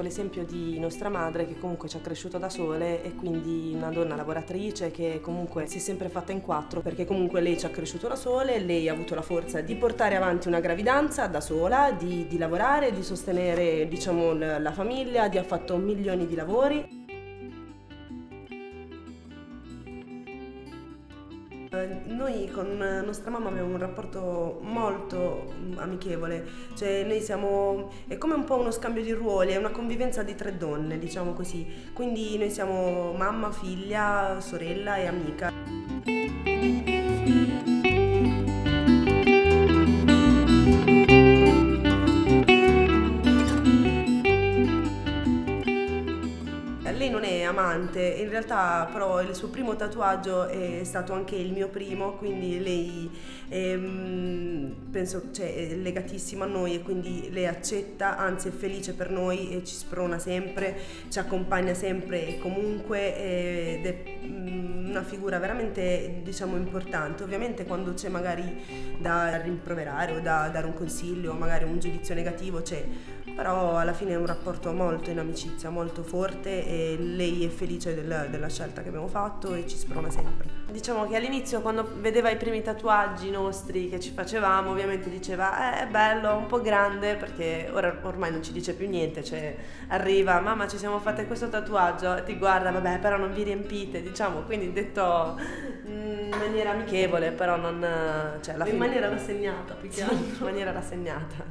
avuto l'esempio di nostra madre che comunque ci ha cresciuto da sole e quindi una donna lavoratrice che comunque si è sempre fatta in quattro perché comunque lei ci ha cresciuto da sole, lei ha avuto la forza di portare avanti una gravidanza da sola, di, di lavorare, di sostenere diciamo, la famiglia, di ha fatto milioni di lavori. Noi con nostra mamma abbiamo un rapporto molto amichevole, cioè noi siamo, è come un po' uno scambio di ruoli, è una convivenza di tre donne, diciamo così, quindi noi siamo mamma, figlia, sorella e amica. Lei non è amante, in realtà però il suo primo tatuaggio è stato anche il mio primo, quindi lei è, mm, penso cioè, è legatissima a noi e quindi lei accetta, anzi è felice per noi e ci sprona sempre, ci accompagna sempre e comunque ed è una figura veramente diciamo importante. Ovviamente quando c'è magari da rimproverare o da dare un consiglio, magari un giudizio negativo c'è, però alla fine è un rapporto molto in amicizia, molto forte e lei è felice del, della scelta che abbiamo fatto e ci sprona sempre. Diciamo che all'inizio quando vedeva i primi tatuaggi nostri che ci facevamo ovviamente diceva eh, è bello, un po' grande perché ora ormai non ci dice più niente, cioè arriva mamma ci siamo fatte questo tatuaggio e ti guarda vabbè però non vi riempite diciamo quindi detto in maniera amichevole però non... Cioè, alla in fine... maniera rassegnata più che altro. in maniera rassegnata.